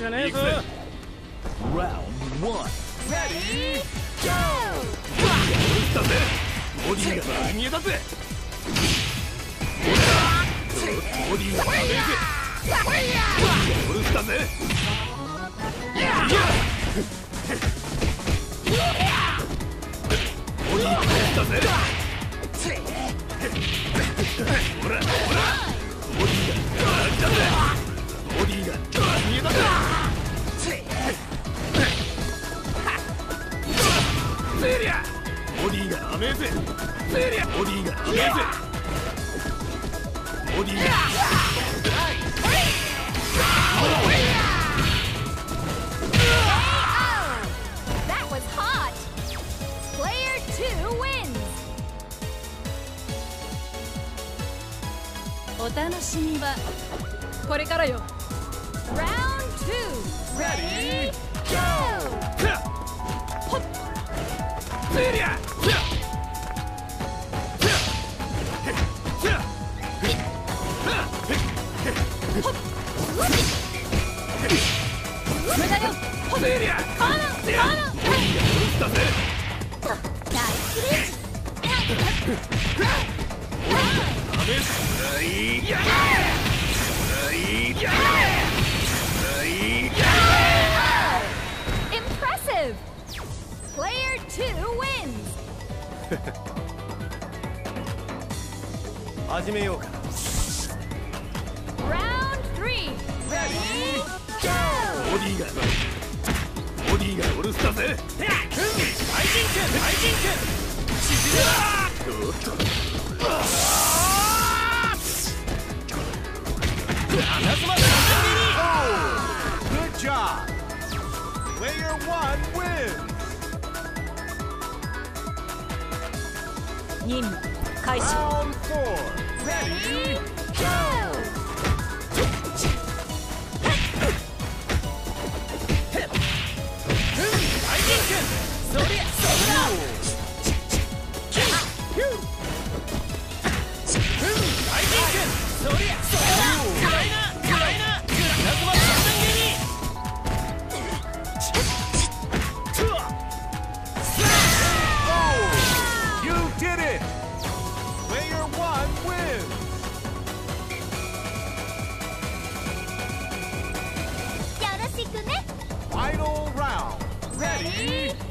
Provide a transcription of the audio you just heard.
じゃねえぞ。Round one. Ready, go! だぜ。ボディが丸見えだぜ。ボディージオルスだぜ。いやボディがだぜ。ほらほらがダメージセリアボディがダメージボディが That was hot! Player two wins! お楽しみはこれからよ Round two! Ready, go! セリ 始めよう。ディーボディーがおるだぜ大人君大人君沈めろおっと花妻さん準備に Good job! Player 1 wins! four. Ready? Go! Final round Ready, go! はい、や